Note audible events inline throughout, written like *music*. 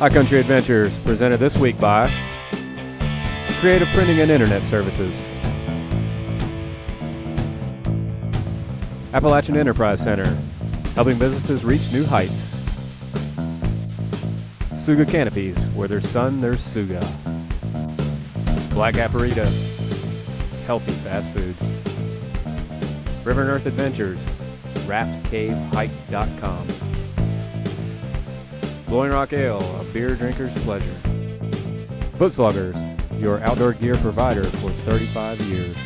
High Country Adventures, presented this week by Creative Printing and Internet Services, Appalachian Enterprise Center, helping businesses reach new heights. Suga Canopies, where there's sun, there's Suga. Black Aparita, healthy fast food. River and Earth Adventures, raftcavehike.com. Blowing Rock Ale, a beer drinker's pleasure. Footsloggers, your outdoor gear provider for 35 years.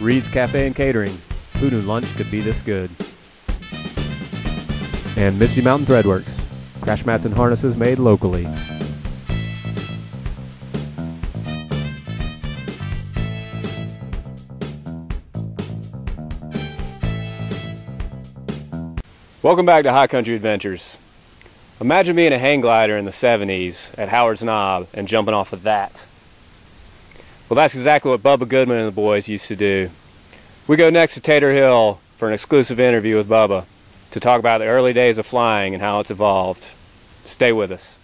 Reed's Cafe and Catering, who knew lunch could be this good? And Misty Mountain Threadworks, crash mats and harnesses made locally. Welcome back to High Country Adventures. Imagine being a hang glider in the 70s at Howard's Knob and jumping off of that. Well, that's exactly what Bubba Goodman and the boys used to do. We go next to Tater Hill for an exclusive interview with Bubba to talk about the early days of flying and how it's evolved. Stay with us.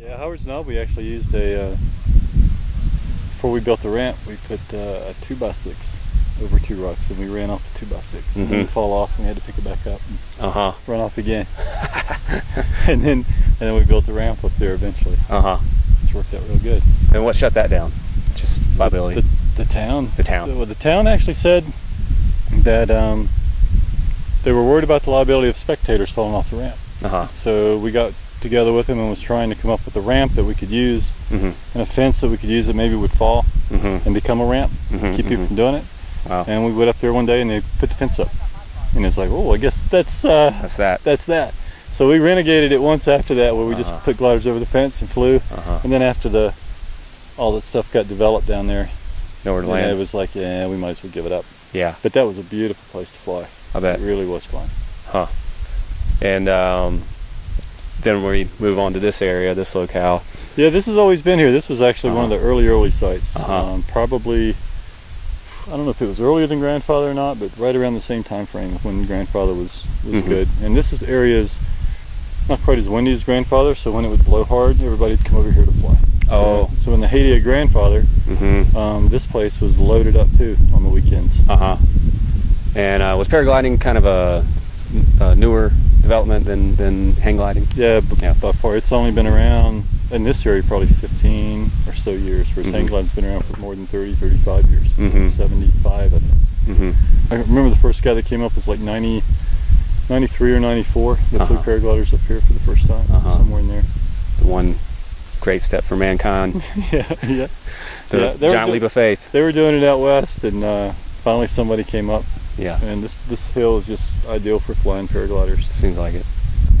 Yeah, Howard's Knob, we actually used a, uh, before we built the ramp, we put uh, a 2x6 over two rocks and we ran off the 2x6. And then Mhm. we fall off and we had to pick it back up and Uh huh. run off again. *laughs* *laughs* and then and then we built the ramp up there eventually, Uh huh. which worked out real good. And what shut that down? Just liability. The, the town. The town. Well, the town actually said that um, they were worried about the liability of spectators falling off the ramp. Uh huh. So we got together with them and was trying to come up with a ramp that we could use Mhm. and a fence that we could use that maybe would fall Mhm. and become a ramp, Mhm, keep people mhm. from doing it. Wow. And we went up there one day and they put the fence up, and it's like, oh, I guess that's uh, That's that. that's that. So we renegated it once after that, where we just Uh-huh. put gliders over the fence and flew. Uh huh. And then after the all that stuff got developed down there, Nowhere to yeah, it was like, yeah, we might as well give it up. Yeah, But that was a beautiful place to fly. I bet. It really was fun. Huh. And um, then we move on to this area, this locale. Yeah, this has always been here. This was actually one of Uh-huh. the early, early sites. Uh-huh. Um, probably, I don't know if it was earlier than Grandfather or not, but right around the same time frame when Grandfather was was Mhm. good. And this is areas not quite as windy as Grandfather, so when it would blow hard, everybody'd come over here to fly. So, Oh. So in the heyday of Grandfather, Mm-hmm. um, this place was loaded up too on the weekends. Uh huh. And uh, was paragliding kind of a, a newer development than, than hang gliding? Yeah, b- Yeah. by far. It's only been around in this area probably 15 or so years, whereas Mhm. hang gliding's been around for more than 30, 35 years. Mhm. Since 75, I think. Mm-hmm. I remember the first guy that came up was like 90, 93 or 94 the flew Uh-huh. paragliders up here for the first time. Uh-huh. somewhere in there. The one great step for mankind, *laughs* yeah, yeah. the Yeah, giant do- leap of faith. They were doing it out west, and uh, finally somebody came up, Yeah, and this this hill is just ideal for flying paragliders. seems like it.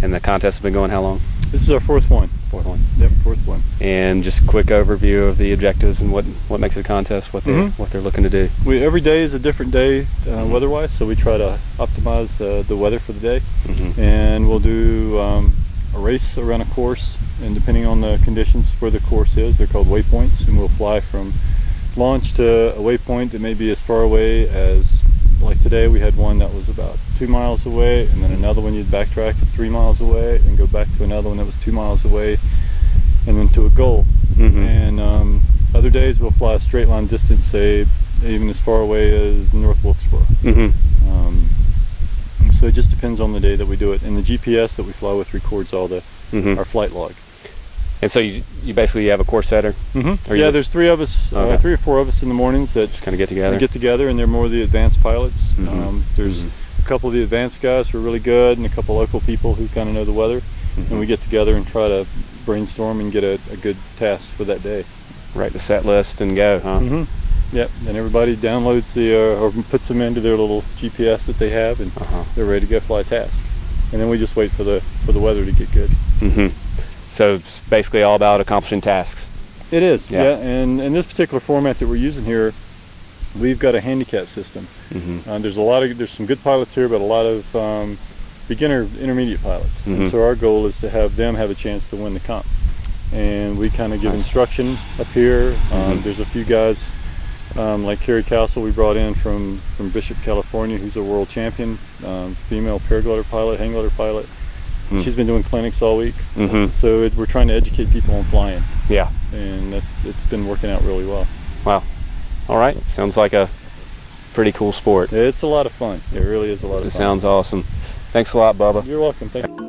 And the contest has been going how long? This is our fourth one. Fourth one. Yep, fourth one. And just a quick overview of the objectives and what, what makes it a contest, what they Mhm. what they're looking to do. We every day is a different day uh, Mhm. weather-wise, so we try to optimize the the weather for the day. Mm-hmm. and we'll do um, a race around a course and depending on the conditions where the course is they're called waypoints and we'll fly from launch to a waypoint that may be as far away as like today we had one that was about two miles away and then another one you'd backtrack three miles away and go back to another one that was two miles away and then to a goal Mm-hmm. and um, other days we'll fly a straight line distance say even as far away as north wilkesboro Mm-hmm. um, so it just depends on the day that we do it. And the GPS that we fly with records all the Mm-hmm. our flight log. And so you, you basically have a course setter, Mm-hmm. Yeah, there's three of us, Okay. uh, three or four of us in the mornings that just kind of get together. get together, and they're more the advanced pilots. Mhm. Um, there's Mhm. a couple of the advanced guys who are really good, and a couple local people who kind of know the weather, Mhm. and we get together and try to brainstorm and get a, a good task for that day. write the set list and go, huh? Mm-hmm. Yep. And everybody downloads the uh, or puts them into their little GPS that they have, and Uh-huh. they're ready to go fly a task. And then we just wait for the for the weather to get good. Mm-hmm. So it's basically all about accomplishing tasks. It is, Yeah. yeah. And in this particular format that we're using here, we've got a handicap system. Mm-hmm. Uh, there's a lot of there's some good pilots here, but a lot of um, beginner, intermediate pilots. Mhm. And so our goal is to have them have a chance to win the comp. And we kind of give Nice. instruction up here. Um, Mhm. There's a few guys um, like Kari Castle we brought in from, from Bishop, California, who's a world champion, um, female paraglider pilot, hang glider pilot. Hmm. She's been doing clinics all week, Mm-hmm. so it, we're trying to educate people on flying, Yeah. and that's, it's been working out really well. Wow. All right. Sounds like a pretty cool sport. It's a lot of fun. It really is a lot of It fun. It sounds awesome. Thanks a lot, Bubba. You're welcome. Thank you.